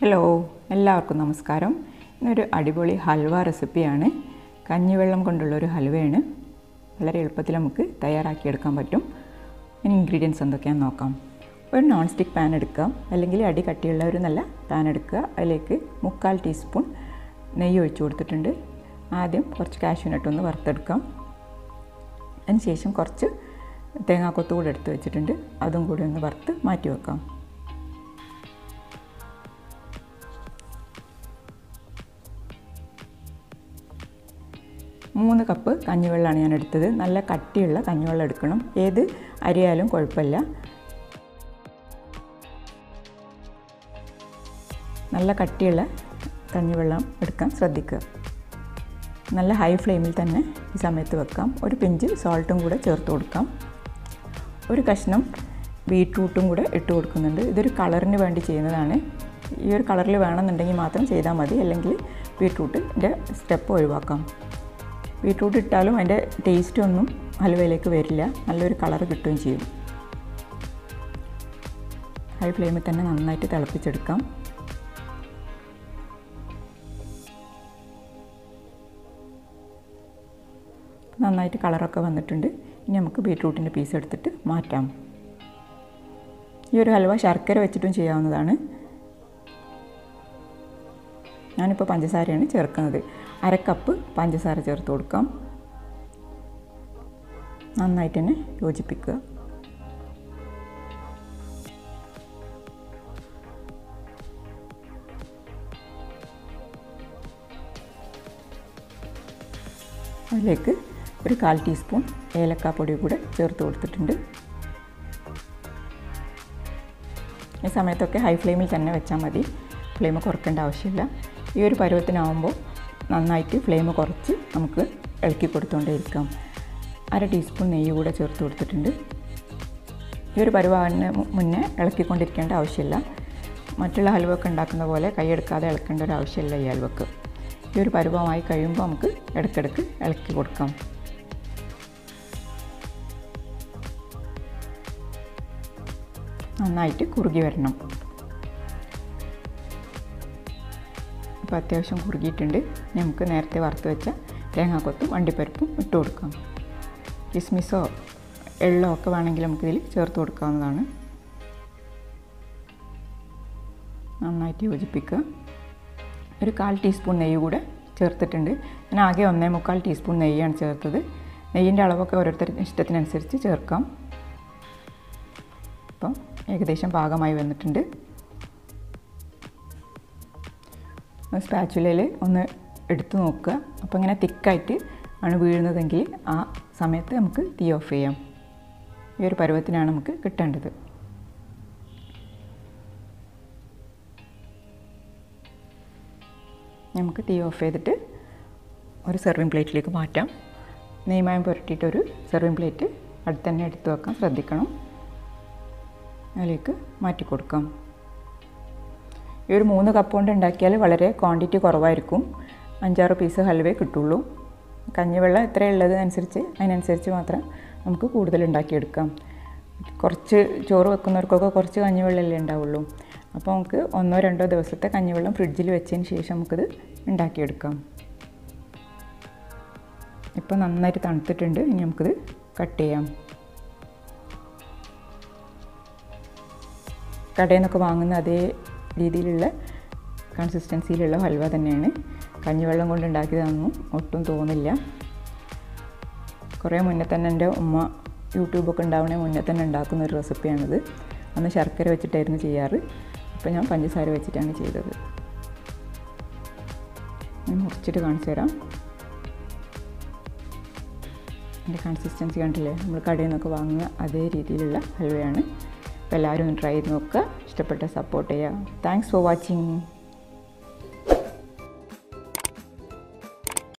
Hello എല്ലാവർക്കും നമസ്കാരം. ഇന്നൊരു അടിപൊളി ഹൽവ റെസിപ്പിയാണ്. കഞ്ഞിവെള്ളം കൊണ്ടുള്ള ഒരു ഹൽവയാണ്. വളരെ എളുപ്പത്തിൽ നമുക്ക് തയ്യാറാക്കിയെടുക്കാൻ പറ്റും. ഇനി ഇൻഗ്രീഡിയൻസ് എന്തൊക്കെയാണെന്ന് നോക്കാം. ഒരു നോൺ സ്റ്റിക്ക് പാൻ എടുക്കാം. അല്ലെങ്കിൽ അടി കട്ടിയുള്ള ഒരു നല്ല പാൻ എടുക്കുക. അതിലേക്ക് മുക്കാൽ ടീസ്പൂൺ നെയ്യ് ഒഴിച്ചു കൊടുത്തിട്ടുണ്ട്. ആദ്യം കുറച്ച് കാഷ്യൂനട്ട് വറുത്തെടുക്കാം. അതിനുശേഷം കുറച്ച് തേങ്ങാക്കൊത്തു കൂടെ എടുത്ത് വെച്ചിട്ടുണ്ട്. അതും കൂടി ഒന്ന് വറുത്ത് മാറ്റി വെക്കാം. മൂന്ന് കപ്പ് കഞ്ഞിവെള്ളമാണ് ഞാൻ എടുത്തത് നല്ല കട്ടിയുള്ള കഞ്ഞിവെള്ളം എടുക്കണം. ഏത് അരിയായാലും കുഴപ്പമില്ല. നല്ല കട്ടിയുള്ള കഞ്ഞിവെള്ളം എടുക്കാൻ ശ്രദ്ധിക്കുക. നല്ല ഹൈ ഫ്ലെയിമിൽ തന്നെ ഈ സമയത്ത് വെക്കാം. ഒരു പിഞ്ച് സോൾട്ടും കൂടെ ചേർത്ത് കൊടുക്കാം. ഒരു കഷ്ണം ബീട്രൂട്ടും കൂടെ ഇട്ട് കൊടുക്കുന്നുണ്ട്. ഇതൊരു കളറിന് വേണ്ടി ചെയ്യുന്നതാണ്. ഈ ഒരു കളറിൽ വേണമെന്നുണ്ടെങ്കിൽ മാത്രം ചെയ്താൽ മതി. അല്ലെങ്കിൽ ബീട്രൂട്ടിന്റെ സ്റ്റെപ്പ് ഒഴിവാക്കാം. ബീട്രൂട്ട് ഇട്ടാലും അതിന്റെ ടേസ്റ്റ് ഒന്നും ഹലുവയിലേക്ക് വരില്ല. നല്ലൊരു കളർ കിട്ടുകയും ചെയ്യും. ഹൈ ഫ്ലെയിമിൽ തന്നെ നന്നായിട്ട് തിളപ്പിച്ചെടുക്കാം. നന്നായിട്ട് കളറൊക്കെ വന്നിട്ടുണ്ട്. ഇനി നമുക്ക് ബീട്രൂട്ടിന്റെ പീസ് എടുത്തിട്ട് മാറ്റാം. ഈ ഒരു ഹൽവ ശർക്കര വെച്ചിട്ടും ചെയ്യാവുന്നതാണ്. ഞാനിപ്പോൾ പഞ്ചസാരയാണ് ചേർക്കുന്നത്. അര കപ്പ് പഞ്ചസാര ചേർത്ത് കൊടുക്കാം. നന്നായിട്ട് തന്നെ യോജിപ്പിക്കുക. അതിലേക്ക് ഒരു കാൽ ടീസ്പൂൺ ഏലക്കാപ്പൊടി കൂടെ ചേർത്ത് കൊടുത്തിട്ടുണ്ട്. ഈ സമയത്തൊക്കെ ഹൈ ഫ്ലെയിമിൽ തന്നെ വെച്ചാൽ മതി. ഫ്ലെയിം കുറക്കേണ്ട ആവശ്യമില്ല. ഈ ഒരു പരുവത്തിനാവുമ്പോൾ നന്നായിട്ട് ഫ്ലെയിം കുറച്ച് നമുക്ക് ഇളക്കി കൊടുത്തുകൊണ്ടേയിരിക്കാം അര ടീസ്പൂൺ നെയ്യ് കൂടെ ചേർത്ത് കൊടുത്തിട്ടുണ്ട്. ഈ ഒരു പരുവാന് മുന്നേ ഇളക്കിക്കൊണ്ടിരിക്കേണ്ട ആവശ്യമില്ല. മറ്റുള്ള ഹൽവൊക്കെ ഉണ്ടാക്കുന്ന പോലെ കൈയെടുക്കാതെ ഇളക്കേണ്ട ഒരു ആവശ്യമില്ല ഈ ഹൽവക്ക് ഈ ഒരു പരുവമായി കഴിയുമ്പോൾ നമുക്ക് ഇടയ്ക്കിടയ്ക്ക് ഇളക്കി കൊടുക്കാം. നന്നായിട്ട് കുറുകി വരണം. ഇപ്പോൾ അത്യാവശ്യം കുറുകിയിട്ടുണ്ട്. നമുക്ക് നേരത്തെ വറുത്ത് വെച്ച തേങ്ങാക്കൊത്തും വണ്ടിപ്പരിപ്പും ഇട്ട് കൊടുക്കാം. കിസ്മിസോ എള്ളോ ഒക്കെ വേണമെങ്കിൽ നമുക്കിതിൽ ചേർത്ത് കൊടുക്കാവുന്നതാണ്. നന്നായിട്ട് യോജിപ്പിക്കുക. ഒരു കാൽ ടീസ്പൂൺ നെയ്യ് കൂടെ ചേർത്തിട്ടുണ്ട്. ഞാൻ ആകെ ഒന്നേ മുക്കാൽ ടീസ്പൂൺ നെയ്യാണ് ചേർത്തത്. നെയ്യിന്റെ അളവൊക്കെ ഓരോരുത്തരുടെ ഇഷ്ടത്തിനനുസരിച്ച് ചേർക്കാം. അപ്പം ഏകദേശം പാകമായി വന്നിട്ടുണ്ട്. സ്പാച്ചുലയിൽ ഒന്ന് എടുത്തു നോക്കുക. അപ്പോൾ ഇങ്ങനെ തിക്കായിട്ട് ആണ് വീഴുന്നതെങ്കിൽ ആ സമയത്ത് നമുക്ക് തീ ഓഫ് ചെയ്യാം. ഈ ഒരു പരുവത്തിനാണ് നമുക്ക് കിട്ടേണ്ടത്. നമുക്ക് തീ ഓഫ് ചെയ്തിട്ട് ഒരു സെർവിങ് പ്ലേറ്റിലേക്ക് മാറ്റാം. നെയ്മായം പുരട്ടിയിട്ടൊരു സെർവിങ് പ്ലേറ്റ് അടുത്ത് തന്നെ എടുത്തു വെക്കാൻ ശ്രദ്ധിക്കണം. അതിലേക്ക് മാറ്റി കൊടുക്കാം. ഈ ഒരു മൂന്ന് കപ്പ് കൊണ്ട് ഉണ്ടാക്കിയാൽ വളരെ ക്വാണ്ടിറ്റി കുറവായിരിക്കും. അഞ്ചാറ് പീസ് ഹൽവേ കിട്ടുള്ളൂ. കഞ്ഞിവെള്ളം എത്ര അനുസരിച്ച് അതിനനുസരിച്ച് മാത്രം നമുക്ക് കൂടുതൽ ഉണ്ടാക്കിയെടുക്കാം. കുറച്ച് ചോറ് വെക്കുന്നവർക്കൊക്കെ കുറച്ച് കഞ്ഞിവെള്ളമല്ലേ ഉണ്ടാവുള്ളൂ. അപ്പോൾ നമുക്ക് ഒന്നോ രണ്ടോ ദിവസത്തെ കഞ്ഞിവെള്ളം ഫ്രിഡ്ജിൽ വെച്ചതിന് ശേഷം നമുക്കിത് ഉണ്ടാക്കിയെടുക്കാം. ഇപ്പോൾ നന്നായിട്ട് തണുത്തിട്ടുണ്ട്. ഇനി നമുക്കിത് കട്ട് ചെയ്യാം. കടയിൽ നിന്നൊക്കെ വാങ്ങുന്ന അതേ രീതിയിലുള്ള കൺസിസ്റ്റൻസിയിലുള്ള ഹൽവ തന്നെയാണ്. കഞ്ഞിവെള്ളം കൊണ്ട് ഉണ്ടാക്കിയതാണെന്നും ഒട്ടും തോന്നില്ല. കുറേ മുന്നേ തന്നെ എന്റെ ഉമ്മ യൂട്യൂബൊക്കെ ഉണ്ടാവണേ മുന്നേ തന്നെ ഉണ്ടാക്കുന്ന ഒരു റെസിപ്പിയാണിത്. അന്ന് ശർക്കര വെച്ചിട്ടായിരുന്നു ചെയ്യാറ്. അപ്പോൾ ഞാൻ പഞ്ചസാര വെച്ചിട്ടാണ് ചെയ്തത്. ഞാൻ മുറിച്ചിട്ട് കാണിച്ചു തരാം. എന്റെ കൺസിസ്റ്റൻസി കണ്ടില്ലേ? നമ്മൾ കടയിൽ നിന്നൊക്കെ വാങ്ങുന്ന അതേ രീതിയിലുള്ള ഹൽവയാണ്. അപ്പോൾ എല്ലാവരും ട്രൈ ചെയ്ത് നോക്കുക ഇഷ്ടപ്പെട്ട സപ്പോർട്ട് ചെയ്യുക താങ്ക്സ് ഫോർ വാച്ചിങ്